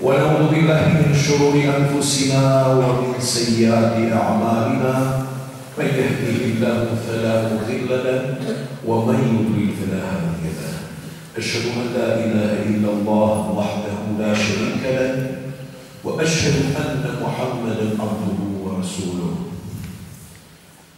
ونعوذ بالله من شرور أنفسنا ومن سيئات أعمالنا من يهديه الله فلا مضل له ومن يضلل فلا هادي أشهد أن لا إله إلا الله وحده لا شريك له وأشهد أن محمدا عبده ورسوله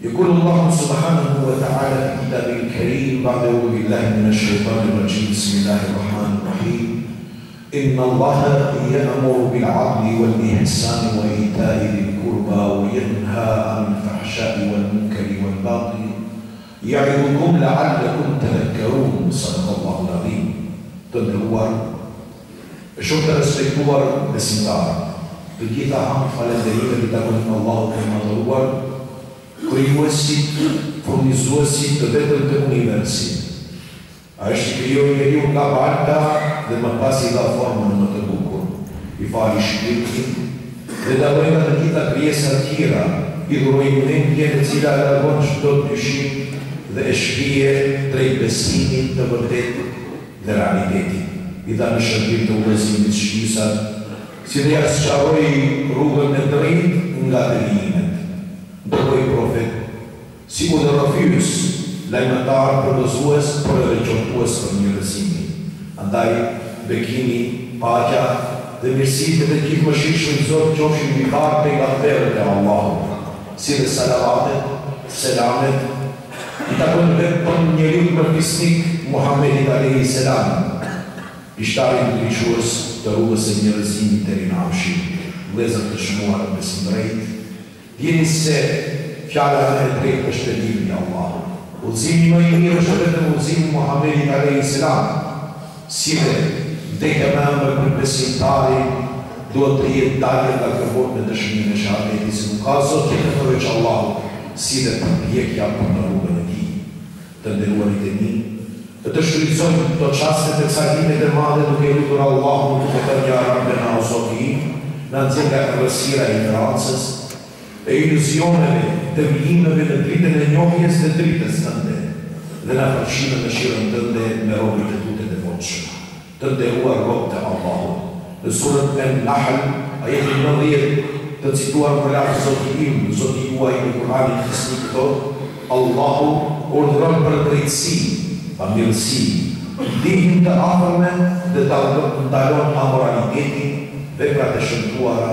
يقول الله سبحانه وتعالى في كتابه الكريم بعد أعوذ بالله من الشيطان الرجيم بسم الله الرحمن الرحيم إن الله يأمر بالعدل والإحسان وإيتاء ذي القربى وينهى عن الفحشاء والمنكر والبغي يعظكم لعلكم تذكرون صدق الله të ndëruar, E shumë të respektuar besimtarë, të gjitha hamd falenderimet i takojnë Allahut të Madhëruar, Krijuesit, Furnizuesit të vetëm të universit. Ai është që krijoi njeriun nga balta dhe më pas i dha formën më të bukur, i fali shpirtin, dhe e dalloi nga të gjitha krijesat tjera, i dhuroi mendjen e cila e largon çdo dyshim dhe e shpie drejt besimit të vërtetë, dhe realitetit, i dha në shërbim të udhëzimit shqisat, si dhe ia sqaroi rrugën e drejtë nga devijimet. Dërgoi profetë, si udhërrëfyes, lajmëtarë, përgëzues, por edhe qortues për njerëzimin. Andaj, Bekimi, paqja dhe mirësitë e të Gjithëmëshirshmit Zot qofshin mbi tërë pejgamberët e Allahut, si dhe salavatet, selamet, I takojnë vetëm njeriut më fisnik Muhamedit alejhi selam, pishtarin ndriçues të rrugës së njerëzimit deri në amshim, Vëllezër të çmuar besimdrejtë, dijeni se fjala më e drejtë është libri i Allahut. Udhëzimi më i mirë është vetëm udhëzimi i Muhamedit alejhi selam. Si dhe, vdekja më e ëmbël për besimtarin duhet të jetë dalja nga kjo botë me dëshminë e shahadetit se nuk ka Zot tjetër përveç Allahut, si dhe përpjekja për në rrugën e Tij. Të nderuarit e mi, t'i shfrytëzojmë këto çaste të kësaj dite të madhe duke e lutur Allahun duke thënë Ja Rabbena o Zoti ynë, na nxirr nga errësira e injorancës, e iluzioneve, devijimeve në dritën e njohjes dhe dritës tënde, dhe na përfshi në mëshirën tënde me robërit e tu të devotshëm, të nderuar robë të Allahut, në surën En-Nahl, ajeti nëntëdhjetë, të cituar më lart Zoti im, Zoti juaj në Kur'anin Fisnik thotë, Allahu urdhëron për drejtësi, bamirësi, ndihmë të afërmve dhe të ndalon nga amoraliteti, veprat e shëmtuara,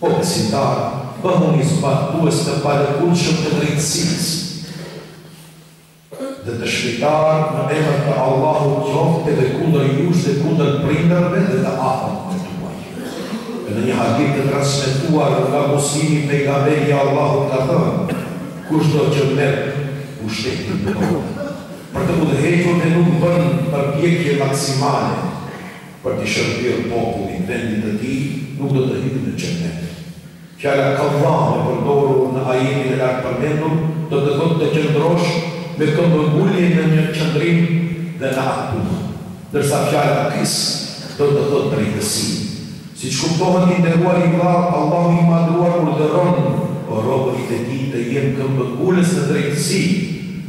O besimtarë, bëhuni zbatues të palëkundshëm të drejtësisë dhe dëshmitarë në emër të Allahut qoftë edhe kundër jush dhe kundër prindërve dhe të afërmve tuaj. Dhe në një hadith të transmetuar nga Muslimi Pejgamberi i Allahut ka thënë, Kushdo që merr pushtetin në dorë për të udhëhequr dhe nuk bën përpjekje maksimale, Për t'i shërbyer popullit, vendit të tij, nuk do të hyjë në Xhennet. Fjala Kavvam e përdorur në ajetin e lartpërmendur do të thotë të qëndrosh me këmbëngulje në një qëndrim dhe në atë punë, ndërsa fjala Kist do të thotë drejtësi. Siç kuptohet, i nderuari vëlla, Allahu i Madhëruar urdhëron robërit e Tij të jenë këmbëngulës në drejtësi,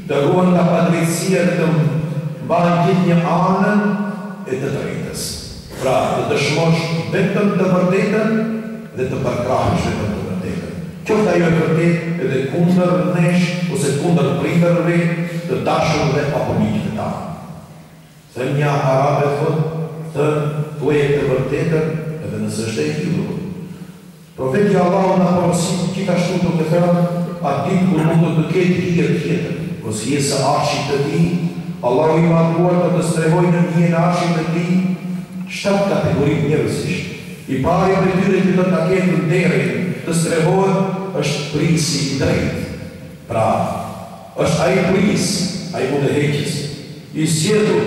të ruhen nga padrejtësia dhe të mbajnë gjithnjë anën, e të drejtës, pra të dëshmosh vetëm të vërtetën dhe të përkrahësh vetëm të vërtetën. Qoftë ajo e vërtetë edhe kundër nesh ose kundër prindërve, të dashurve apo miqve tanë. Thënia arabe thotë, thuaje të vërtetën edhe nëse është e hidhur. Profeti i Allahut na porosit gjithashtu duke thënë, Atë ditë kur nuk do të ketë hije tjetër, pos hijes së Arshit të Tij, Allahu i Madhëruar do të strehojë nën hijen e Arshit të Tij shtatë kategori njerëzish. I pari prej tyre që do ta ketë nderin të strehohet është prijësi i drejtë, pra, Është ai prijës, ai udhëheqës, i zgjedhur,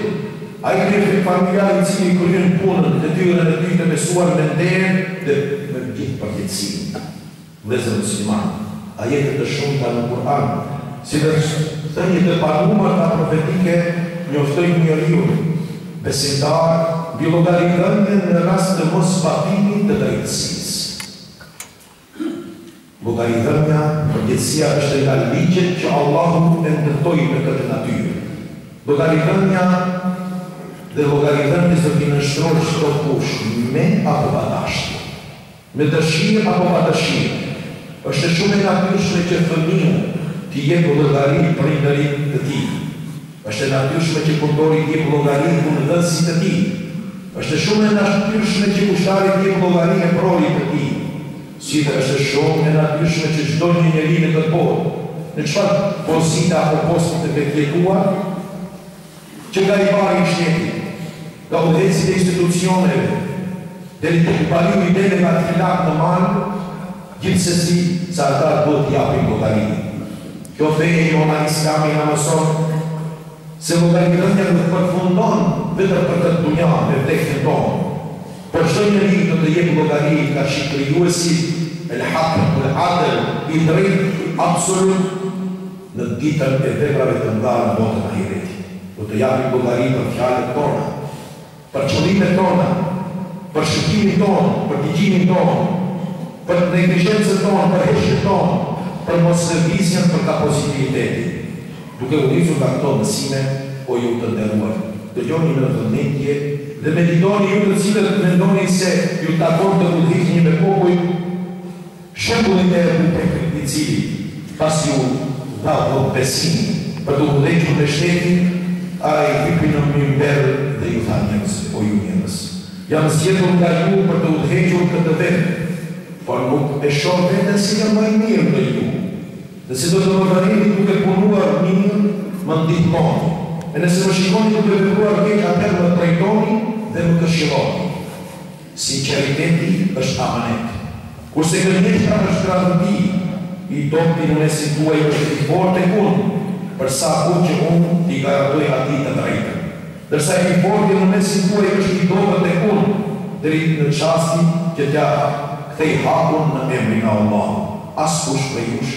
ai kryefamiljar i cili e kryen punën, detyrën e tij të besuar me nder dhe me gjithë përgjegjësinë. Vëllezër muslimanë, ajete të shumta në Kur'an, si dhe thënie të panumërta profetike njoftojnë njeriun besimtar mbi llogaridhënien në rast të moszbatimit të drejtësisë. Llogaridhënia, përgjegjësia është nga ligjet që Allahu e ndërtoi me këtë natyrë. Llogaridhënia dhe llogaridhënies do t'i nënshtrohet çdokush, me apo pa dashje, me dëshirë apo pa dëshirë. Është shumë e natyrshme që fëmiu t'i jepë llogari prindërit të tij. Është e natyrshme që punëtori të jep llogari punëdhënësit të tij. Është shumë e natyrshme që ushtari të jep llogari eprorit të tij. Si dhe është shumë e natyrshme që çdonjë njeri në këtë botë, në çfarë pozite apo posti të ketë jetuar, që nga i pari i shtetit, Nga udhëheqësit e institucioneve deri tek bariu i deleve atje lart në mal, gjithsesi se ata do të japin llogari. Kjo fe e jona islami na mëson se llogaridhënia nuk përfundon vetëm për këtë dunja me vdekjen tonë, por çdo njeri do të jep llogari karshi Krijuesit, El-Hak, El-Adl, i Drejtë, Absolut. në Ditën e Veprave të Mëdha në Botën e Ahiretit, do të japim llogari për fjalët tona, për qëllimet tona, për shikimin tonë, për dëgjimin tonë, për neglizhencën tonë, për heshtjen tonë, për moslëvizjen, për kah pozitiviteti. Duke u nisur nga këto mësime, o ju të nderuar, dëgjoni me vëmendje dhe meditoni ju të cilët mendoni se ju takon të udhëhiqni me popuj, Shembullin e Ebu Bekrit i cili pasi iu dha votëbesimi për të udhëhequr me shtetin, ai hypi në minber dhe u tha njerëzve, o ju njerëz, jam zgjedhur nga ju për të udhëhequr këtë vend, por nuk e shoh veten se jam më i miri ndër ju. Nëse do të më vëreni duke punuar mirë, më ndihmoni, e nëse më shikoni duke vepruar keq atëherë më drejtoni dhe më këshilloni. Sinqeriteti është amanet. Kurse gënjeshtra është tradhti, i dobëti në mesin tuaj është i fortë tek unë, për sa kohë që unë t'i garantoj atij të drejtën. Ndërsa i forti në mesin tuaj është i dobët tek unë, deri në çastin që t'ia kthej hakun në emrin e Allahut. Askush prej jush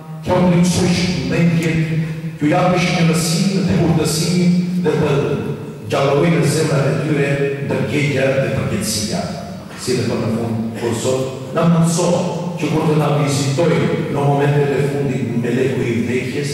Kjo mjekësush ndaj mjekut t'u japësh një mësim dhe urtësi dhe të gjallërojë në zemrat e tyre ndërgjegjja dhe përgjegjësia. Si dhe për në fund, o Zot, na mundëso që kur të na vizitojë në momentet e fundit meleku i vdekjes,